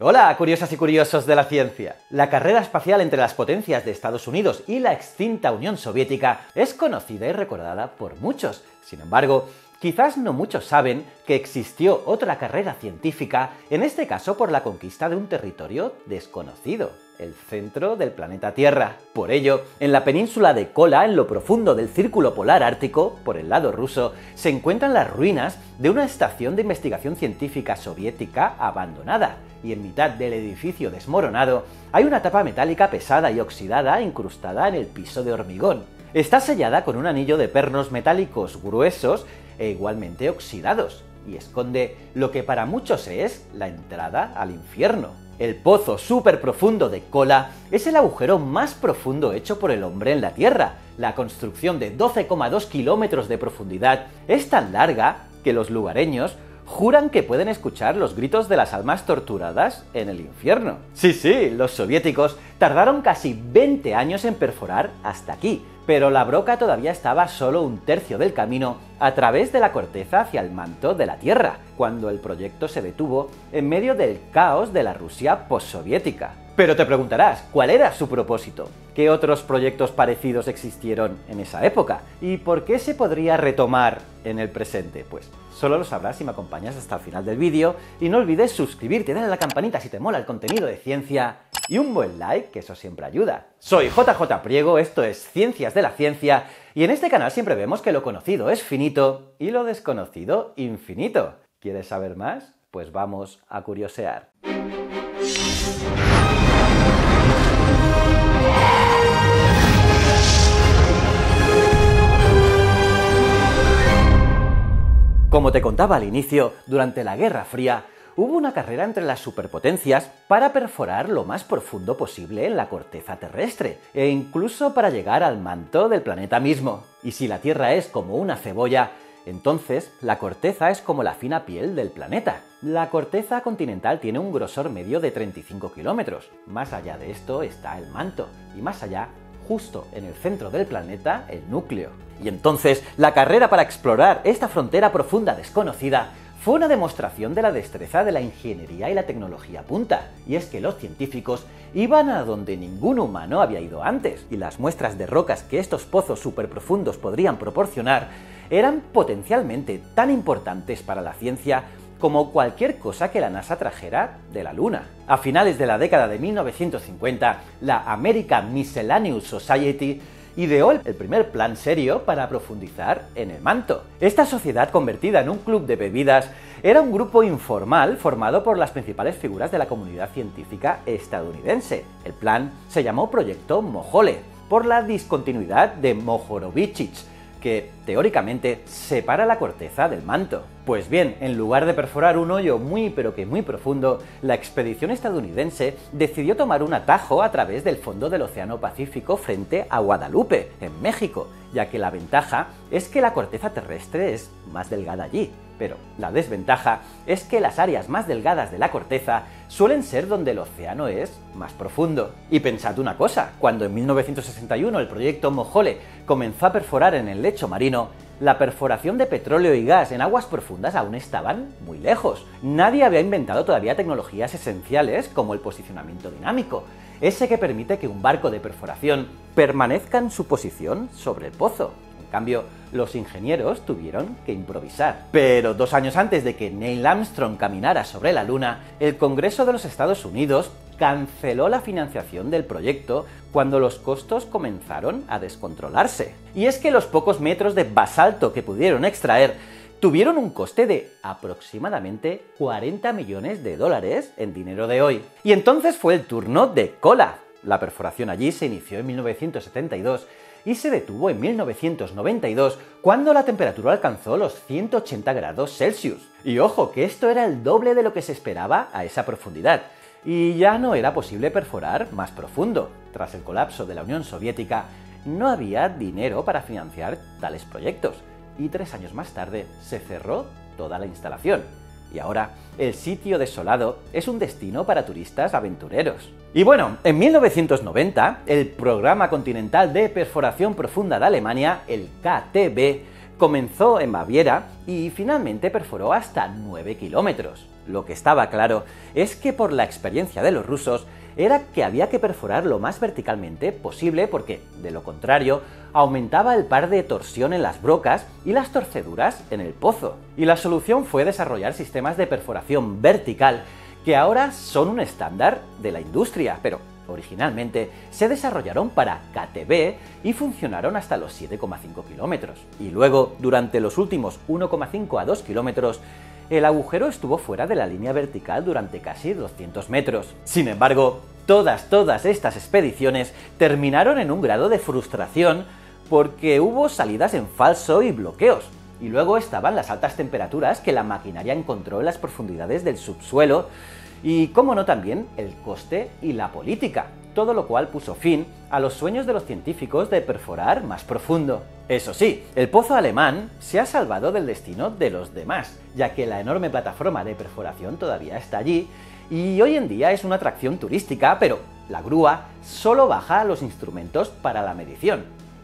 Hola, curiosas y curiosos de la ciencia. La carrera espacial entre las potencias de Estados Unidos y la extinta Unión Soviética es conocida y recordada por muchos. Sin embargo, quizás no muchos saben que existió otra carrera científica, en este caso por la conquista de un territorio desconocido el centro del planeta Tierra. Por ello, en la península de Kola, en lo profundo del Círculo Polar Ártico, por el lado ruso, se encuentran las ruinas de una estación de investigación científica soviética abandonada, y en mitad del edificio desmoronado hay una tapa metálica pesada y oxidada incrustada en el piso de hormigón. Está sellada con un anillo de pernos metálicos gruesos e igualmente oxidados, y esconde lo que para muchos es la entrada al infierno. El pozo súper profundo de Kola es el agujero más profundo hecho por el hombre en la Tierra. La construcción de 12,2 kilómetros de profundidad es tan larga que los lugareños juran que pueden escuchar los gritos de las almas torturadas en el infierno. Sí, sí, los soviéticos tardaron casi 20 años en perforar hasta aquí, pero la broca todavía estaba solo un tercio del camino a través de la corteza hacia el manto de la Tierra, cuando el proyecto se detuvo en medio del caos de la Rusia postsoviética. Pero te preguntarás, ¿cuál era su propósito? ¿Qué otros proyectos parecidos existieron en esa época? ¿Y por qué se podría retomar en el presente? Pues solo lo sabrás si me acompañas hasta el final del vídeo y no olvides suscribirte, darle a la campanita si te mola el contenido de ciencia y un buen like, que eso siempre ayuda. Soy JJ Priego, esto es Ciencias de la Ciencia, y en este canal siempre vemos que lo conocido es finito y lo desconocido infinito. ¿Quieres saber más? Pues vamos a curiosear. Como te contaba al inicio, durante la Guerra Fría, hubo una carrera entre las superpotencias para perforar lo más profundo posible en la corteza terrestre, e incluso para llegar al manto del planeta mismo. Y si la Tierra es como una cebolla, entonces la corteza es como la fina piel del planeta. La corteza continental tiene un grosor medio de 35 kilómetros. Más allá de esto está el manto, y más allá, justo en el centro del planeta, el núcleo. Y entonces, la carrera para explorar esta frontera profunda desconocida fue una demostración de la destreza de la ingeniería y la tecnología punta, y es que los científicos iban a donde ningún humano había ido antes, y las muestras de rocas que estos pozos superprofundos podrían proporcionar eran potencialmente tan importantes para la ciencia como cualquier cosa que la NASA trajera de la Luna. A finales de la década de 1950, la American Miscellaneous Society ideó el primer plan serio para profundizar en el manto. Esta sociedad, convertida en un club de bebidas, era un grupo informal formado por las principales figuras de la comunidad científica estadounidense. El plan se llamó Proyecto Mojole, por la discontinuidad de Mohorovicic, que teóricamente separa la corteza del manto. Pues bien, en lugar de perforar un hoyo muy pero que muy profundo, la expedición estadounidense decidió tomar un atajo a través del fondo del Océano Pacífico frente a Guadalupe, en México, ya que la ventaja es que la corteza terrestre es más delgada allí, pero la desventaja es que las áreas más delgadas de la corteza suelen ser donde el océano es más profundo. Y pensad una cosa, cuando en 1961 el proyecto Mojole comenzó a perforar en el lecho marino, la perforación de petróleo y gas en aguas profundas aún estaban muy lejos. Nadie había inventado todavía tecnologías esenciales como el posicionamiento dinámico, ese que permite que un barco de perforación permanezca en su posición sobre el pozo. Cambio, los ingenieros tuvieron que improvisar. Pero dos años antes de que Neil Armstrong caminara sobre la Luna, el Congreso de los Estados Unidos canceló la financiación del proyecto cuando los costos comenzaron a descontrolarse. Y es que los pocos metros de basalto que pudieron extraer tuvieron un coste de aproximadamente 40 millones de dólares en dinero de hoy. Y entonces fue el turno de Cola. La perforación allí se inició en 1972 y se detuvo en 1992 cuando la temperatura alcanzó los 180 grados Celsius. Y ojo, que esto era el doble de lo que se esperaba a esa profundidad. Y ya no era posible perforar más profundo. Tras el colapso de la Unión Soviética, no había dinero para financiar tales proyectos. Y tres años más tarde se cerró toda la instalación y ahora el sitio desolado es un destino para turistas aventureros. Y bueno, en 1990, el Programa Continental de Perforación Profunda de Alemania, el KTB, Comenzó en Baviera y finalmente perforó hasta 9 kilómetros. Lo que estaba claro es que por la experiencia de los rusos era que había que perforar lo más verticalmente posible porque, de lo contrario, aumentaba el par de torsión en las brocas y las torceduras en el pozo. Y la solución fue desarrollar sistemas de perforación vertical que ahora son un estándar de la industria, pero originalmente se desarrollaron para KTB y funcionaron hasta los 7,5 kilómetros. Y luego, durante los últimos 1,5 a 2 kilómetros, el agujero estuvo fuera de la línea vertical durante casi 200 metros. Sin embargo, todas, todas estas expediciones terminaron en un grado de frustración porque hubo salidas en falso y bloqueos. Y luego estaban las altas temperaturas que la maquinaria encontró en las profundidades del subsuelo y, como no, también el coste y la política, todo lo cual puso fin a los sueños de los científicos de perforar más profundo. Eso sí, el pozo alemán se ha salvado del destino de los demás, ya que la enorme plataforma de perforación todavía está allí y hoy en día es una atracción turística, pero la grúa solo baja los instrumentos para la medición.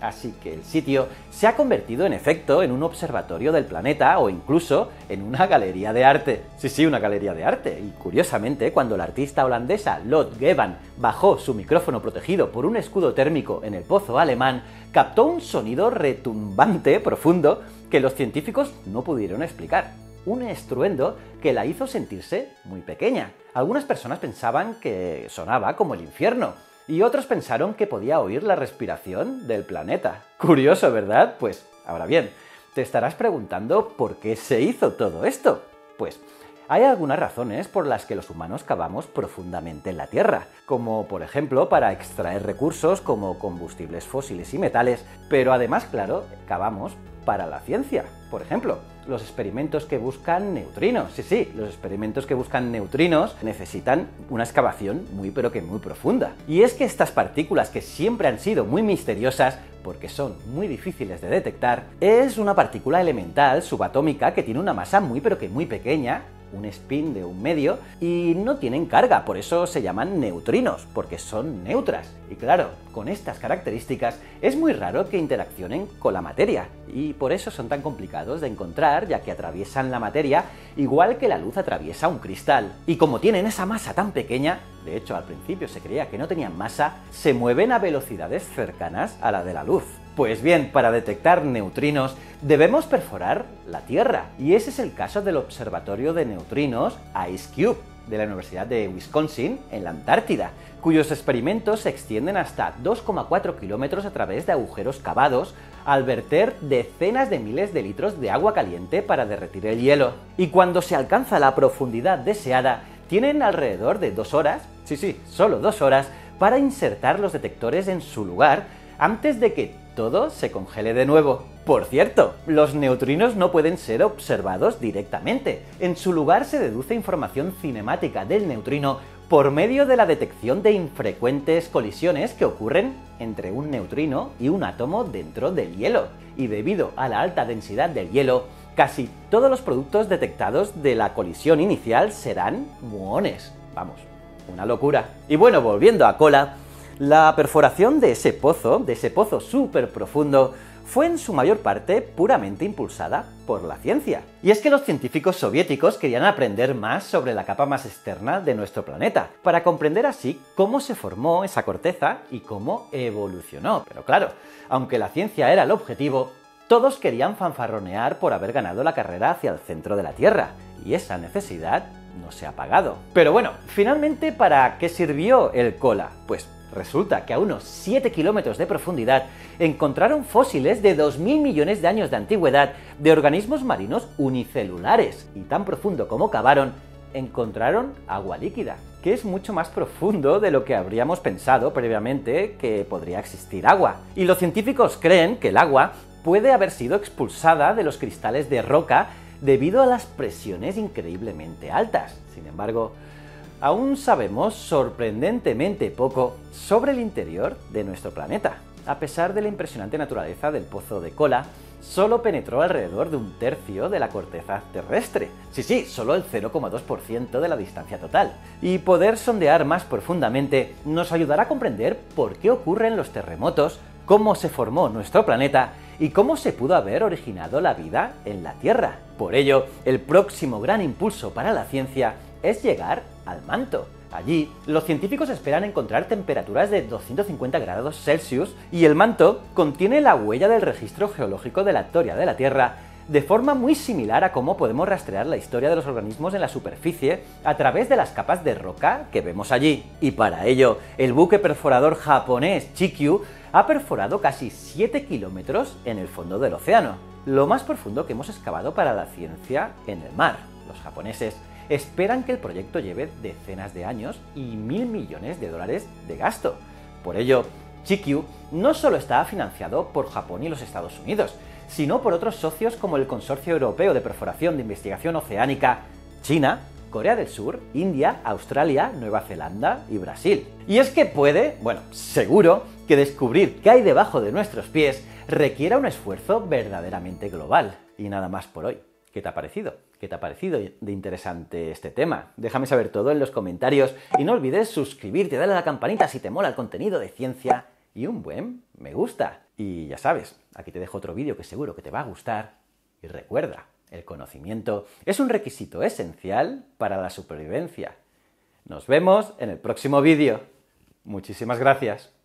Así que el sitio se ha convertido en efecto en un observatorio del planeta o incluso en una galería de arte. Sí, sí, una galería de arte. Y curiosamente, cuando la artista holandesa Lot Gevan bajó su micrófono protegido por un escudo térmico en el pozo alemán, captó un sonido retumbante profundo que los científicos no pudieron explicar. Un estruendo que la hizo sentirse muy pequeña. Algunas personas pensaban que sonaba como el infierno, y otros pensaron que podía oír la respiración del planeta. Curioso, ¿verdad? Pues, ahora bien, te estarás preguntando por qué se hizo todo esto. Pues, hay algunas razones por las que los humanos cavamos profundamente en la Tierra, como por ejemplo para extraer recursos como combustibles fósiles y metales, pero además, claro, cavamos para la ciencia. Por ejemplo, los experimentos que buscan neutrinos. Sí, sí, los experimentos que buscan neutrinos necesitan una excavación muy pero que muy profunda. Y es que estas partículas que siempre han sido muy misteriosas porque son muy difíciles de detectar, es una partícula elemental subatómica que tiene una masa muy pero que muy pequeña un spin de un medio y no tienen carga, por eso se llaman neutrinos, porque son neutras. Y claro, con estas características es muy raro que interaccionen con la materia, y por eso son tan complicados de encontrar, ya que atraviesan la materia igual que la luz atraviesa un cristal. Y como tienen esa masa tan pequeña, de hecho al principio se creía que no tenían masa, se mueven a velocidades cercanas a la de la luz. Pues bien, para detectar neutrinos debemos perforar la Tierra, y ese es el caso del Observatorio de Neutrinos IceCube de la Universidad de Wisconsin en la Antártida, cuyos experimentos se extienden hasta 2,4 kilómetros a través de agujeros cavados al verter decenas de miles de litros de agua caliente para derretir el hielo. Y cuando se alcanza la profundidad deseada, tienen alrededor de dos horas, sí, sí, solo dos horas, para insertar los detectores en su lugar antes de que todo se congele de nuevo. Por cierto, los neutrinos no pueden ser observados directamente. En su lugar se deduce información cinemática del neutrino por medio de la detección de infrecuentes colisiones que ocurren entre un neutrino y un átomo dentro del hielo. Y debido a la alta densidad del hielo, casi todos los productos detectados de la colisión inicial serán muones. Vamos, una locura. Y bueno, volviendo a cola, la perforación de ese pozo, de ese pozo súper profundo, fue en su mayor parte puramente impulsada por la ciencia. Y es que los científicos soviéticos querían aprender más sobre la capa más externa de nuestro planeta, para comprender así cómo se formó esa corteza y cómo evolucionó. Pero claro, aunque la ciencia era el objetivo, todos querían fanfarronear por haber ganado la carrera hacia el centro de la Tierra, y esa necesidad no se ha pagado. Pero bueno, finalmente, ¿para qué sirvió el cola? Pues Resulta que a unos 7 kilómetros de profundidad encontraron fósiles de 2.000 millones de años de antigüedad de organismos marinos unicelulares. Y tan profundo como cavaron, encontraron agua líquida, que es mucho más profundo de lo que habríamos pensado previamente que podría existir agua. Y los científicos creen que el agua puede haber sido expulsada de los cristales de roca debido a las presiones increíblemente altas. Sin embargo, aún sabemos sorprendentemente poco sobre el interior de nuestro planeta. A pesar de la impresionante naturaleza del pozo de cola, solo penetró alrededor de un tercio de la corteza terrestre. Sí, sí, solo el 0,2% de la distancia total. Y poder sondear más profundamente nos ayudará a comprender por qué ocurren los terremotos, cómo se formó nuestro planeta y cómo se pudo haber originado la vida en la Tierra. Por ello, el próximo gran impulso para la ciencia es llegar al manto. Allí, los científicos esperan encontrar temperaturas de 250 grados Celsius y el manto contiene la huella del registro geológico de la historia de la Tierra de forma muy similar a cómo podemos rastrear la historia de los organismos en la superficie a través de las capas de roca que vemos allí. Y para ello, el buque perforador japonés Chikyu ha perforado casi 7 kilómetros en el fondo del océano, lo más profundo que hemos excavado para la ciencia en el mar. Los japoneses esperan que el proyecto lleve decenas de años y mil millones de dólares de gasto. Por ello, Chikyu no solo está financiado por Japón y los Estados Unidos, sino por otros socios como el Consorcio Europeo de Perforación de Investigación Oceánica, China, Corea del Sur, India, Australia, Nueva Zelanda y Brasil. Y es que puede, bueno, seguro, que descubrir qué hay debajo de nuestros pies requiera un esfuerzo verdaderamente global. Y nada más por hoy. ¿Qué te ha parecido? ¿Qué te ha parecido de interesante este tema? Déjame saber todo en los comentarios y no olvides suscribirte, darle a la campanita si te mola el contenido de ciencia y un buen me gusta. Y ya sabes, aquí te dejo otro vídeo que seguro que te va a gustar. Y recuerda, el conocimiento es un requisito esencial para la supervivencia. Nos vemos en el próximo vídeo. Muchísimas gracias.